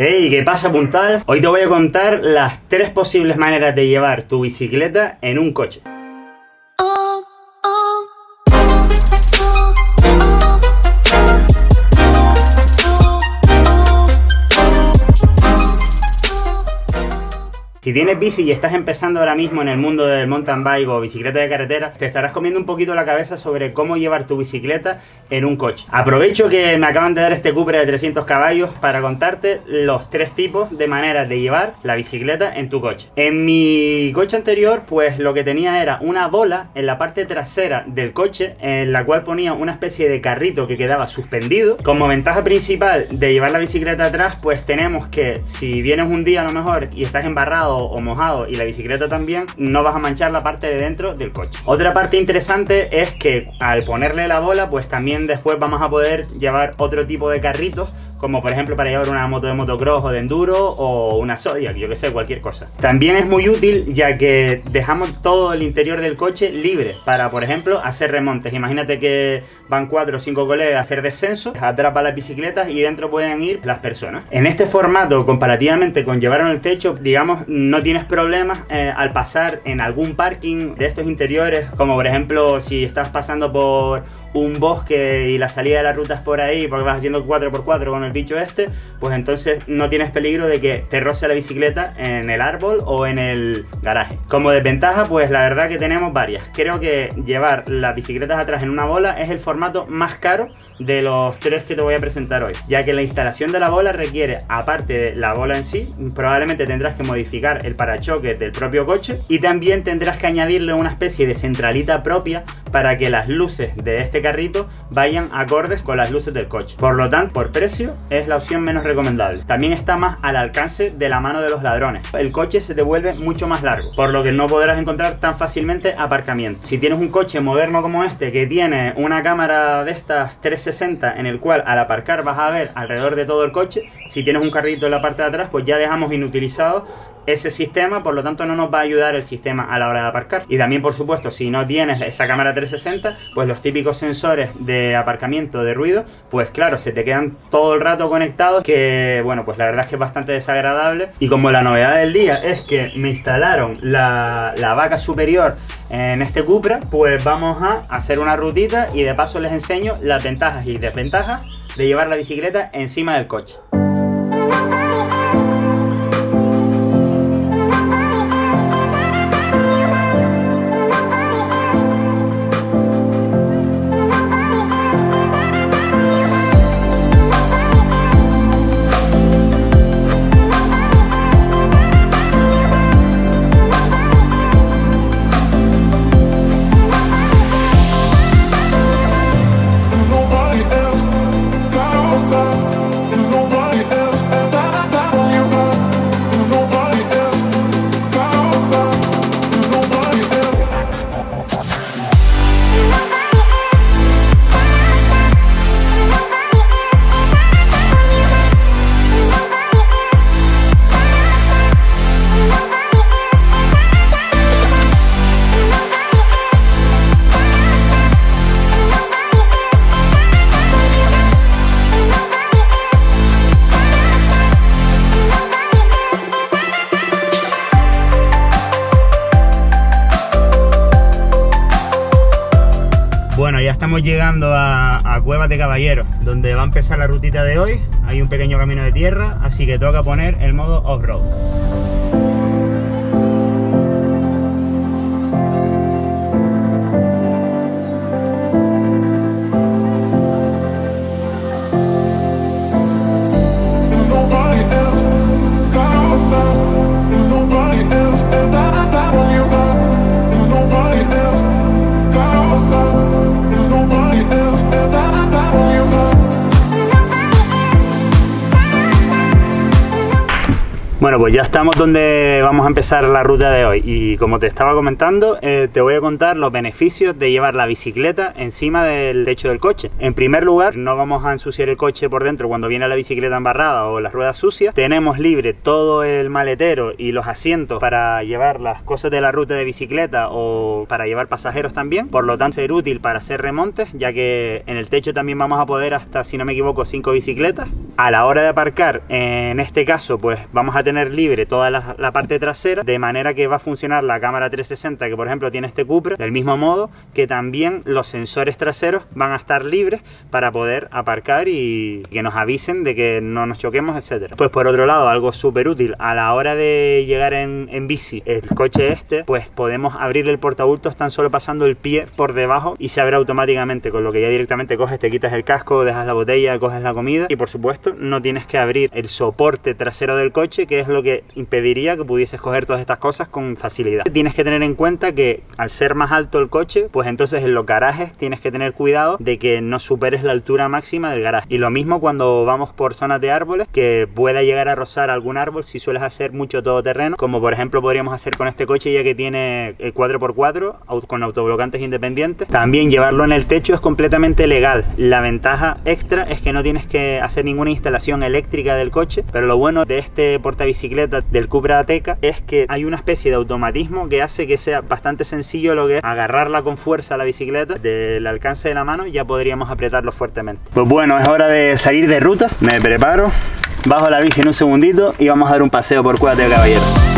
Hey, ¿qué pasa, puntal? Hoy te voy a contar las tres posibles maneras de llevar tu bicicleta en un coche. Si tienes bici y estás empezando ahora mismo en el mundo del mountain bike o bicicleta de carretera, te estarás comiendo un poquito la cabeza sobre cómo llevar tu bicicleta en un coche. Aprovecho que me acaban de dar este Cupra de 300 caballos para contarte los tres tipos de maneras de llevar la bicicleta en tu coche. En mi coche anterior, pues lo que tenía era una bola en la parte trasera del coche en la cual ponía una especie de carrito que quedaba suspendido. Como ventaja principal de llevar la bicicleta atrás, pues tenemos que si vienes un día a lo mejor y estás embarrado o mojado y la bicicleta también, no vas a manchar la parte de dentro del coche. Otra parte interesante es que al ponerle la bola, pues también después vamos a poder llevar otro tipo de carritos como por ejemplo para llevar una moto de motocross o de enduro o una Zodiac, yo que sé, cualquier cosa. También es muy útil ya que dejamos todo el interior del coche libre para, por ejemplo, hacer remontes. Imagínate que van cuatro o cinco colegas a hacer descenso, atrapa las bicicletas y dentro pueden ir las personas. En este formato, comparativamente con llevar en el techo, digamos, no tienes problemas eh, al pasar en algún parking de estos interiores, como por ejemplo si estás pasando por un bosque y la salida de la ruta es por ahí porque vas haciendo 4x4 con el bicho este, pues entonces no tienes peligro de que te roce la bicicleta en el árbol o en el garaje. Como desventaja, pues la verdad que tenemos varias. Creo que llevar las bicicletas atrás en una bola es el formato más caro de los tres que te voy a presentar hoy, ya que la instalación de la bola requiere, aparte de la bola en sí, probablemente tendrás que modificar el parachoques del propio coche y también tendrás que añadirle una especie de centralita propia para que las luces de este carrito vayan acordes con las luces del coche. Por lo tanto, por precio es la opción menos recomendable. También está más al alcance de la mano de los ladrones. El coche se te vuelve mucho más largo, por lo que no podrás encontrar tan fácilmente aparcamiento. Si tienes un coche moderno como este que tiene una cámara de estas 360 en el cual al aparcar vas a ver alrededor de todo el coche, si tienes un carrito en la parte de atrás, pues ya dejamos inutilizado ese sistema, por lo tanto no nos va a ayudar el sistema a la hora de aparcar. Y también, por supuesto, si no tienes esa cámara 360, pues los típicos sensores de aparcamiento de ruido, pues claro, se te quedan todo el rato conectados, que bueno, pues la verdad es que es bastante desagradable. Y como la novedad del día es que me instalaron la, la vaca superior en este Cupra, pues vamos a hacer una rutita y de paso les enseño las ventajas y desventajas de llevar la bicicleta encima del coche. Ya estamos llegando a, a, Cuevas de Caballeros, donde va a empezar la rutita de hoy. Hay un pequeño camino de tierra, así que toca poner el modo off-road. Bueno, pues ya estamos donde vamos a empezar la ruta de hoy y como te estaba comentando, eh, te voy a contar los beneficios de llevar la bicicleta encima del techo del coche. En primer lugar, no vamos a ensuciar el coche por dentro cuando viene la bicicleta embarrada o las ruedas sucias. Tenemos libre todo el maletero y los asientos para llevar las cosas de la ruta de bicicleta o para llevar pasajeros también. Por lo tanto, ser útil para hacer remontes, ya que en el techo también vamos a poder hasta, si no me equivoco, 5 bicicletas. A la hora de aparcar, en este caso, pues vamos a tener libre toda la, parte trasera, de manera que va a funcionar la cámara 360 que por ejemplo tiene este Cupra, del mismo modo que también los sensores traseros van a estar libres para poder aparcar y que nos avisen de que no nos choquemos, etcétera. Pues por otro lado, algo súper útil, a la hora de llegar en, en bici, el coche este, pues podemos abrir el portabultos tan solo pasando el pie por debajo y se abre automáticamente, con lo que ya directamente coges, te quitas el casco, dejas la botella, coges la comida y por supuesto no tienes que abrir el soporte trasero del coche, que es lo que impediría que pudieses coger todas estas cosas con facilidad. Tienes que tener en cuenta que al ser más alto el coche, pues entonces en los garajes tienes que tener cuidado de que no superes la altura máxima del garaje. Y lo mismo cuando vamos por zonas de árboles, que pueda llegar a rozar algún árbol si sueles hacer mucho todoterreno, como por ejemplo podríamos hacer con este coche ya que tiene el 4x4 con autoblocantes independientes. También llevarlo en el techo es completamente legal. La ventaja extra es que no tienes que hacer ninguna instalación eléctrica del coche, pero lo bueno de este portabicicleta del Cupra Ateca es que hay una especie de automatismo que hace que sea bastante sencillo lo que es agarrarla con fuerza a la bicicleta del alcance de la mano ya podríamos apretarlo fuertemente. Pues bueno, es hora de salir de ruta, me preparo, bajo la bici en un segundito y vamos a dar un paseo por Cueva de Caballero.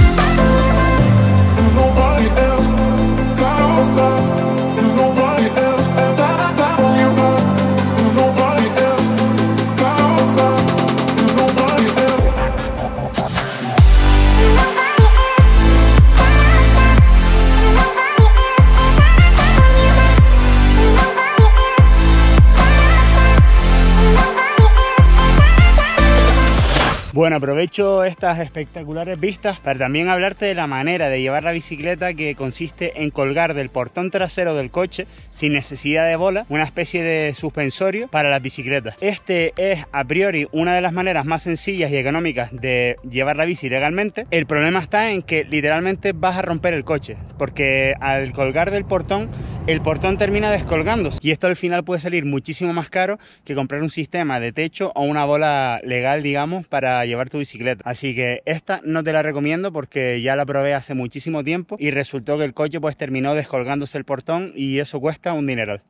Bueno, aprovecho estas espectaculares vistas para también hablarte de la manera de llevar la bicicleta que consiste en colgar del portón trasero del coche sin necesidad de bola una especie de suspensorio para las bicicletas. Este es a priori una de las maneras más sencillas y económicas de llevar la bici legalmente. El problema está en que literalmente vas a romper el coche porque al colgar del portón el portón termina descolgándose y esto al final puede salir muchísimo más caro que comprar un sistema de techo o una bola legal digamos para llevar tu bicicleta. Así que esta no te la recomiendo porque ya la probé hace muchísimo tiempo y resultó que el coche pues terminó descolgándose el portón y eso cuesta un dineral.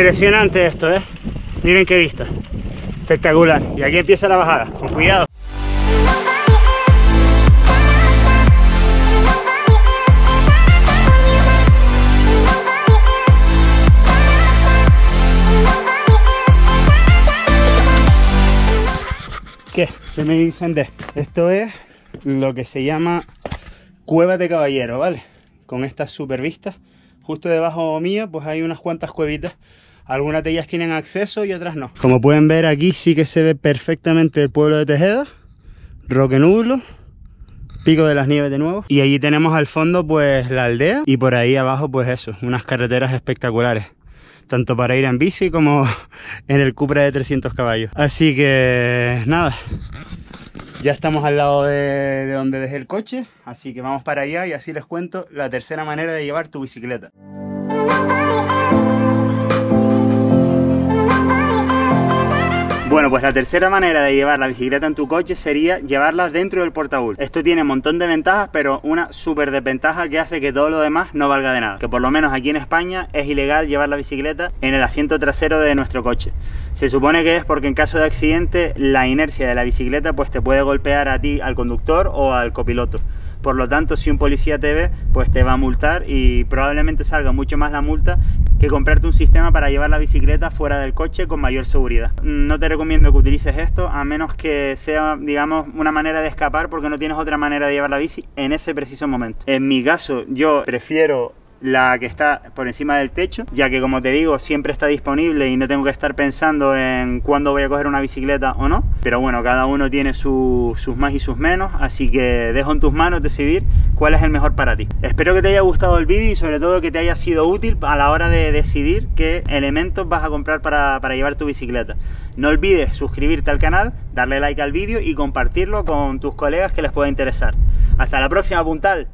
Impresionante esto, ¿eh? Miren qué vista. Espectacular. Y aquí empieza la bajada. Con cuidado. ¿Qué? ¿Qué me dicen de esto? Esto es lo que se llama cueva de caballero, ¿vale? Con estas super vistas Justo debajo mío pues hay unas cuantas cuevitas. Algunas de ellas tienen acceso y otras no. Como pueden ver aquí sí que se ve perfectamente el pueblo de Tejeda, Roque Nublo, Pico de las Nieves de nuevo. Y allí tenemos al fondo pues la aldea y por ahí abajo pues eso, unas carreteras espectaculares. Tanto para ir en bici como en el Cupra de 300 caballos. Así que nada, ya estamos al lado de, donde dejé el coche, así que vamos para allá y así les cuento la tercera manera de llevar tu bicicleta. Bueno, pues la tercera manera de llevar la bicicleta en tu coche sería llevarla dentro del portabús. Esto tiene un montón de ventajas, pero una súper desventaja que hace que todo lo demás no valga de nada. Que por lo menos aquí en España es ilegal llevar la bicicleta en el asiento trasero de nuestro coche. Se supone que es porque en caso de accidente la inercia de la bicicleta pues te puede golpear a ti, al conductor o al copiloto. Por lo tanto, si un policía te ve, pues te va a multar y probablemente salga mucho más la multa que comprarte un sistema para llevar la bicicleta fuera del coche con mayor seguridad. No te recomiendo que utilices esto a menos que sea, digamos, una manera de escapar porque no tienes otra manera de llevar la bici en ese preciso momento. En mi caso, yo prefiero la que está por encima del techo, ya que como te digo, siempre está disponible y no tengo que estar pensando en cuándo voy a coger una bicicleta o no. Pero bueno, cada uno tiene sus más y sus menos, así que dejo en tus manos decidir cuál es el mejor para ti. Espero que te haya gustado el vídeo y sobre todo que te haya sido útil a la hora de decidir qué elementos vas a comprar para, para llevar tu bicicleta. No olvides suscribirte al canal, darle like al vídeo y compartirlo con tus colegas que les pueda interesar. Hasta la próxima, puntal.